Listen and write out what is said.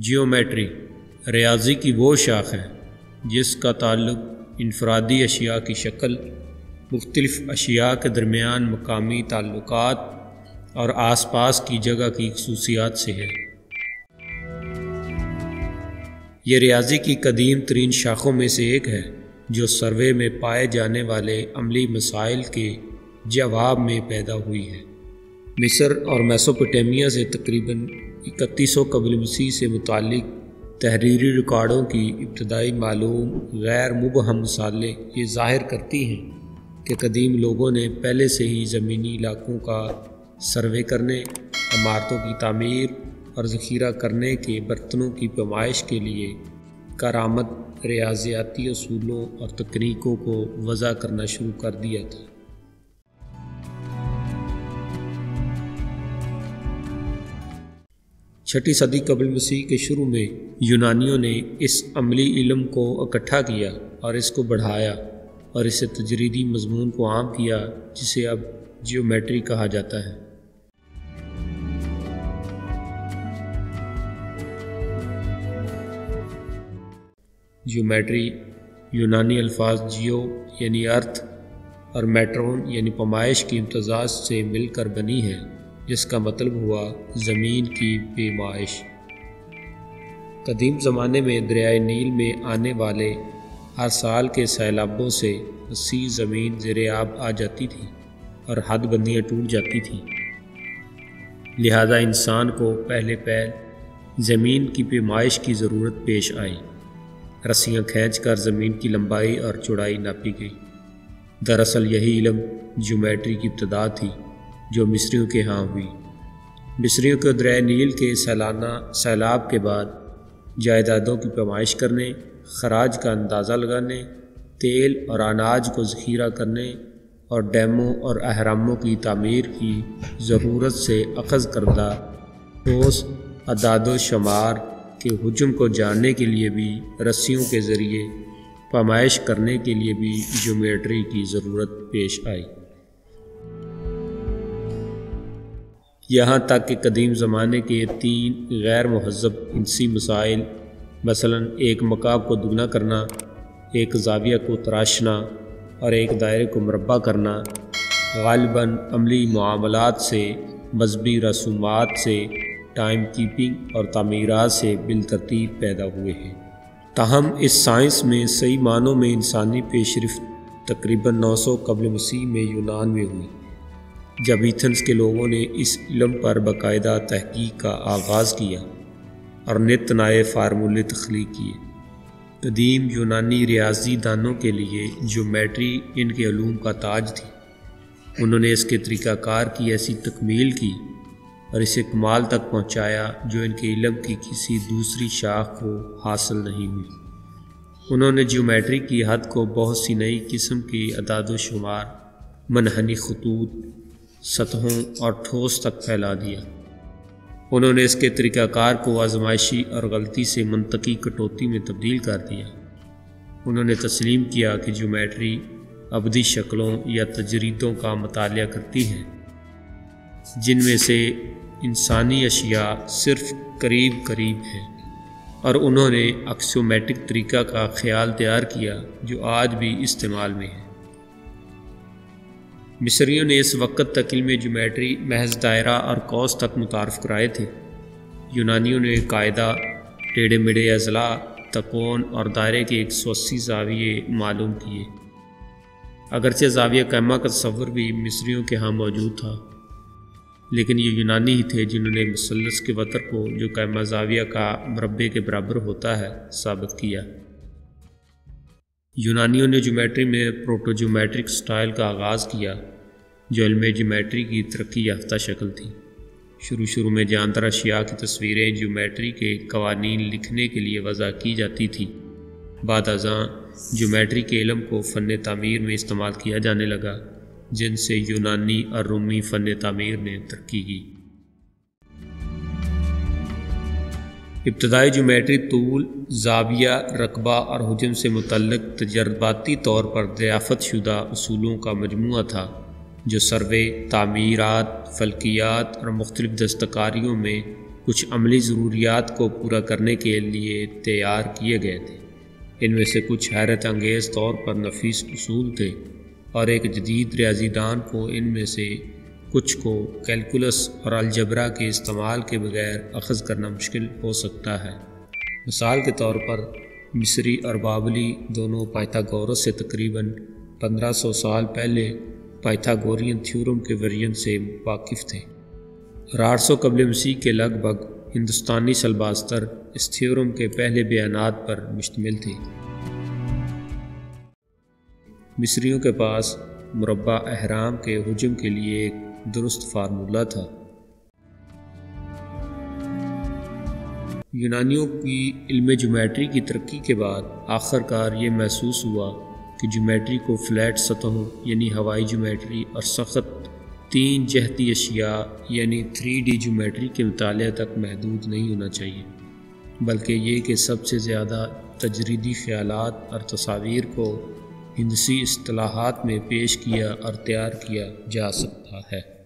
Geometry, रियाजी की वो शाख है, जिसका ताल्लुक इनफरादी अशिया की शक्ल, मुख्तलिफ़ अशिया के दरमियान मकामी ताल्लुक और आसपास की जगह की खसूसियात से है। ये रियाजी की कदीम तरीन शाखों में से एक है, जो सर्वे में पाए जाने वाले अमली मसाइल के जवाब में पैदा हुई है। मिस्र और मैसोपोटामिया से तकरीबन इकतीस सौ कबल मसीह से मुतल तहरीरी रिकॉर्डों की इब्तदाई मालूम गैर मुबहम मसाले ये ज़ाहिर करती हैं कि कदीम लोगों ने पहले से ही ज़मीनी इलाकों का सर्वे करने, इमारतों की तमीर और ज़ख़ीरा करने के बर्तनों की पैमाइश के लिए करामत, रियाजियाती असूलों और तकनीकों को वज़ा करना शुरू कर दिया था। छठी सदी कबल मसीह के शुरू में यूनानियों ने इस अमली इलम को इकट्ठा किया और इसको बढ़ाया और इसे तजरीदी मजमून को आम किया, जिसे अब जियोमेट्री कहा जाता है। जियोमेट्री, यूनानी अल्फाज जियो यानी अर्थ और मेट्रोन यानी पमाइश की इम्तजाज से मिलकर बनी है। जिसका मतलब हुआ ज़मीन की पेमाइश। कदीम ज़माने में दरियाए नील में आने वाले हर साल के सैलाबों से वसी ज़मीन ज़र आब आ जाती थी और हद बंदियाँ टूट जाती थीं। लिहाजा इंसान को पहले पहल ज़मीन की पेमाइश की ज़रूरत पेश आई। रस्सियाँ खींच कर ज़मीन की लंबाई और चौड़ाई नापी गई। दरअसल यही इलम ज्योमेट्री की इब्तदा थी। जो मिस्रियों के यहाँ हुई। मिस्रियों को दरिया नील के सालाना, सैलाब के बाद जायदादों की पैमाइश करने, खराज का अंदाज़ा लगाने, तेल और अनाज को ज़ख़ीरा करने और डैमों और अहरामों की तमीर की ज़रूरत से अखज़ करदा, ठोस अदाद शुमार के हजम को जानने के लिए भी, रस्सियों के ज़रिए पैमाइश करने के लिए भी जोमेट्री की ज़रूरत पेश आई। यहाँ तक कि कदीम ज़माने के तीन गैर महजब इंसी मसाइल, मसलन एक मकाब को दुगना करना, एक जाविया को तराशना और एक दायरे को मरबा करना गालिबा अमली मामलात से, मजहबी रसूमात से, टाइम कीपिंग और तमीरत से बिलतरतीब पैदा हुए हैं। ताहम इस साइंस में सही मानों में इंसानी पेशरफ तकरीबन 900 कबल मसीह में यूनान में हुई। जब ईथन्स के लोगों ने इस इलम पर बाकायदा तहकीक का आगाज़ किया और नित नए फार्मूले तख्लीक किए, कदीम यूनानी रियाजी दानों के लिए जोमेट्री इनके अलूम का ताज थी, उन्होंने इसके तरीक़ाकार की ऐसी तकमील की और इसे कमाल तक पहुँचाया जो इनके इलम की किसी दूसरी शाख को हासिल नहीं हुई। उन्होंने ज्योमेट्री की हद को बहुत सी नई किस्म की अदाद शुमार मनहनी खतूत सतहों और ठोस तक फैला दिया। उन्होंने इसके तरीक़ाकार को आजमाइशी और गलती से मनतकी कटौती में तब्दील कर दिया। उन्होंने तस्लीम किया कि जोमेट्री अबदी शक्लों या तजरीदों का मताल करती है, जिनमें से इंसानी अशिया सिर्फ़ करीब करीब हैं, और उन्होंने अक्सोमेटिक तरीक़ा का ख्याल तैयार किया, जो आज भी इस्तेमाल में है। मिस्रियों ने इस वक्त तक इल्म जोमेट्री, महज दायरा और कौस तक मुतारफ़ कराए थे। यूनानियों ने कायदा, टेढ़े मेढ़े अजला तकोन और दायरे के एक सौ अस्सी जाविये मालूम किए। अगरचे जाविया कैमा का तस्वर भी मिस्रियों के यहाँ मौजूद था। लेकिन ये यूनानी ही थे जिन्होंने मुसलस के वतर को जो कैमा जाविया का मरबे के बराबर होता है साबित किया। यूनानियों ने जोमेट्री में प्रोटोजोमेट्रिक स्टाइल का आगाज़ किया, जो इल्म जोमेट्री की तरक्की याफ्ता शक्ल थी। शुरू शुरू में जानतर अशिया की तस्वीरें जोमेट्री के कवानी लिखने के लिए वज़ा की जाती थी। बाद अज़ां जोमेट्री के इलम को फ़न तमीर में इस्तेमाल किया जाने लगा, जिनसे यूनानी और रूमी फ़न तमीर ने तरक्की की। इब्तदाई जोमेट्री तूल, जाविया, रकबा और हजम से मुतलक तजर्बाती तौर पर दयाफत शुदा असूलों का मजमू था, जो सर्वे, तमीरत, फल्कियात और मुख्तलिफ़ दस्तकारियों में कुछ अमली ज़रूरियात को पूरा करने के लिए तैयार किए गए थे। इनमें से कुछ हैरत अंगेज़ तौर पर नफीस उसूल थे और एक जदीद रियाजीदान को इनमें से कुछ को कैलकुलस और अलजबरा के इस्तेमाल के बगैर अखज़ करना मुश्किल हो सकता है। मिसाल के तौर पर, मिस्री और बाबली दोनों पाइथागोरस से तकरीबन 1500 साल पहले पाइथागोरियन थ्योरम के वेरिएंट से वाकिफ़ थे। और आठ सौ कबल मसीह के लगभग हिंदुस्तानी सलबास्तर इस थ्योरम के पहले बयान पर मुश्तमिल थी। मिस्रियों के पास मुरबा अहराम के हजम के लिए एक दुरुस्त फार्मूला था। यूनानियों की इल्म जोमेट्री की तरक्की के बाद आखिरकार ये महसूस हुआ कि जोमेट्री को फ्लैट सतहों, यानी हवाई जोमेट्री और सख्त तीन जहती अशिया, यानी थ्री डी जोमेट्री के मुताल तक महदूद नहीं होना चाहिए, बल्कि ये कि सबसे ज़्यादा तजरीदी ख्याल और तस्वीर को हिंदसी असलाहत में पेश किया और तैयार किया जा सकता है।